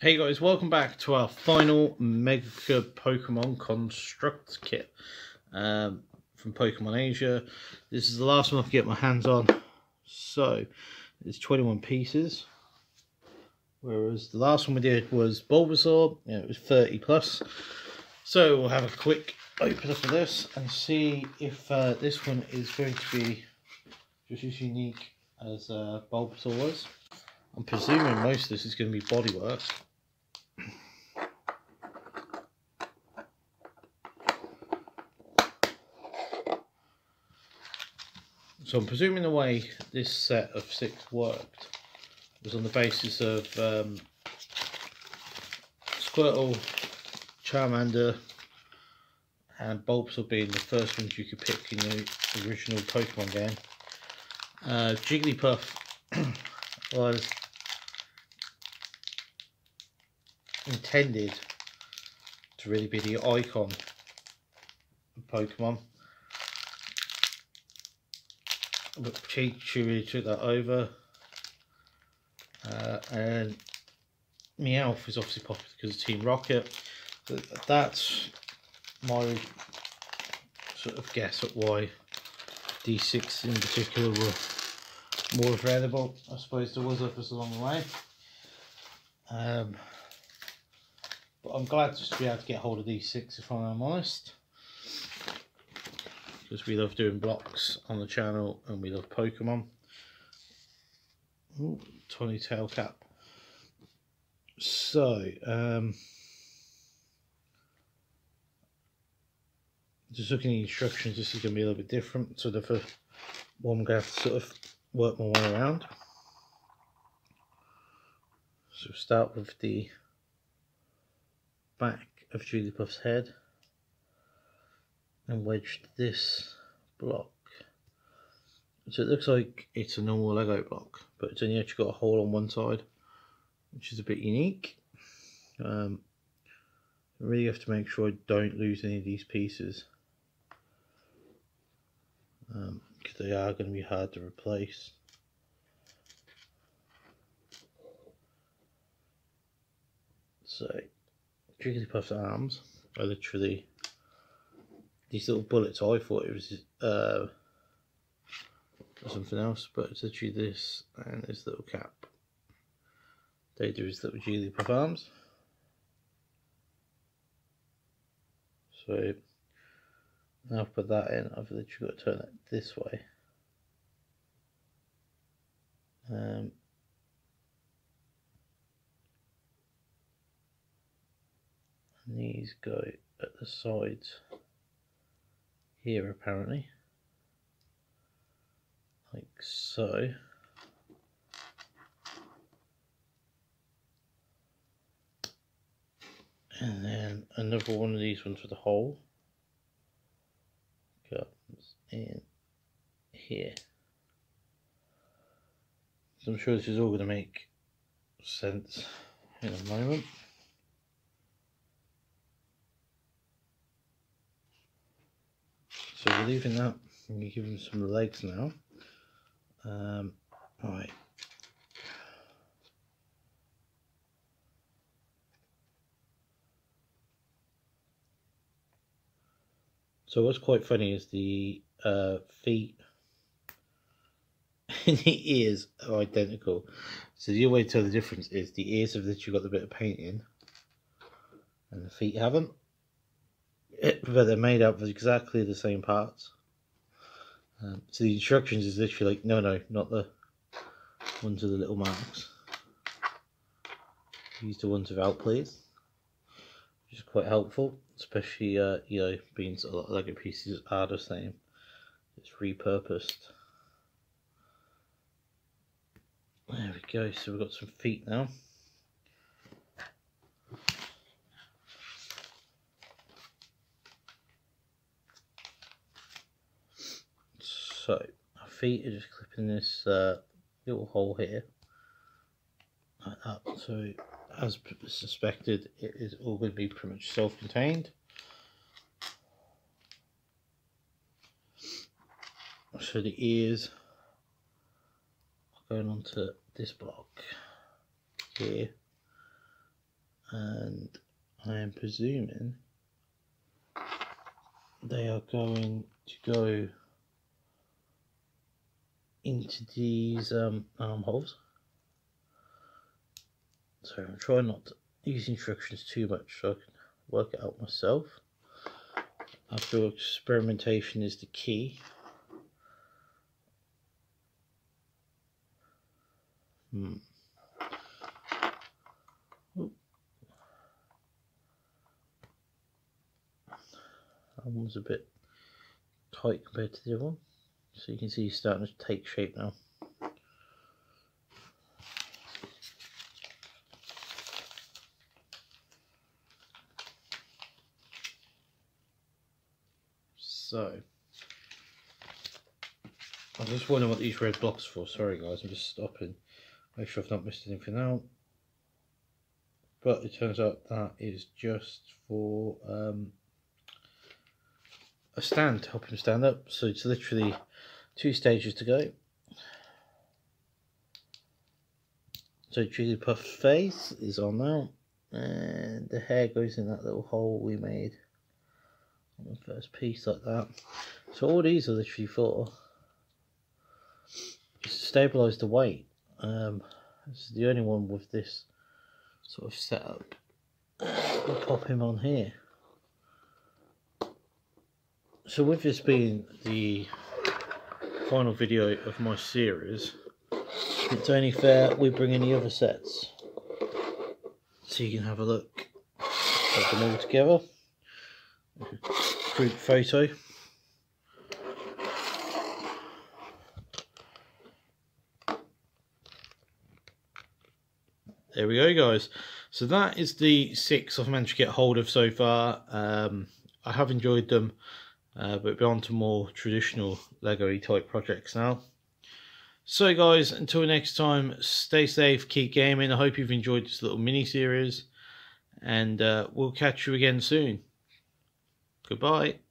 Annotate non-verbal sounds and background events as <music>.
Hey guys, welcome back to our final Mega Pokemon Construx Kit um, from Pokemon Asia. This is the last one I can get my hands on. So, it's 21 pieces. Whereas the last one we did was Bulbasaur, it was 30 plus. So we'll have a quick open up of this and see if uh, this one is going to be just as unique as uh, Bulbasaur was. I'm presuming most of this is going to be bodywork. So I'm presuming the way this set of six worked was on the basis of um, Squirtle, Charmander, and Bulbasaur being the first ones you could pick in the original Pokemon game. Uh, Jigglypuff <clears throat> was intended to really be the icon of Pokemon. But Cheech really took that over. Uh, and Meowth is obviously popular because of Team Rocket. So that's my sort of guess at why D6 in particular were more available. I suppose there was others along the way. Um, but I'm glad just to be able to get hold of these six if I'm honest. Because we love doing blocks on the channel and we love Pokemon. Ooh, tiny tail cap. So, um, just looking at the instructions, this is going to be a little bit different. So the first one I'm going to have to sort of work my way around. So start with the back of Jigglypuff's head and wedged this block. So it looks like it's a normal Lego block, but it's only actually got a hole on one side, which is a bit unique. Um, I really have to make sure I don't lose any of these pieces because um, they are going to be hard to replace. So, Jigglypuff's arms are literally these little bullets. I thought it was uh, something else, but it's actually this and this little cap. They do his little Jigglypuff arms. So now I've put that in, I've literally got to turn it this way. Um, and these go at the sides here apparently, like so. And then another one of these ones with a hole comes in here. So I'm sure this is all going to make sense in a moment. So we're leaving that and you give him some legs now. Um. So what's quite funny is the uh, feet <laughs> and the ears are identical. So the only way to tell the difference is the ears have literally got the bit of paint in and the feet haven't. It, but they're made up of exactly the same parts. Um, so the instructions is literally like, no, no, not the ones with the little marks. Use the ones without, please. Which is quite helpful especially uh, you know being a lot of Lego pieces are the same. It's repurposed. There we go. So we've got some feet now. So our feet are just clipping this uh, little hole here like that. So as suspected, it is all going to be pretty much self-contained. So the ears are going onto this block here, and I am presuming they are going to go into these um, armholes. So I'm trying not to use instructions too much so I can work it out myself. Feel experimentation is the key. Hmm. That one's a bit tight compared to the other one. So you can see he's starting to take shape now. So, I'm just wondering what these red blocks for. Sorry guys, I'm just stopping. Make sure I've not missed anything out. But it turns out that is just for um, a stand to help him stand up. So it's literally two stages to go. So Jigglypuff face is on now, and the hair goes in that little hole we made on the first piece like that. So all these are literally for is to stabilise the weight. Um, this is the only one with this sort of setup. We'll pop him on here. So with this being the final video of my series, it's only fair we bring in the other sets so you can have a look at them all together. Group photo. There we go guys. So that is the six I've managed to get hold of so far. Um, I have enjoyed them. Uh, but be on to more traditional Lego type projects now. So guys, until next time, stay safe, keep gaming. I hope you've enjoyed this little mini series, and uh, we'll catch you again soon. Goodbye.